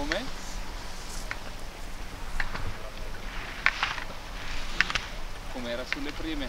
Come? Come era sulle prime?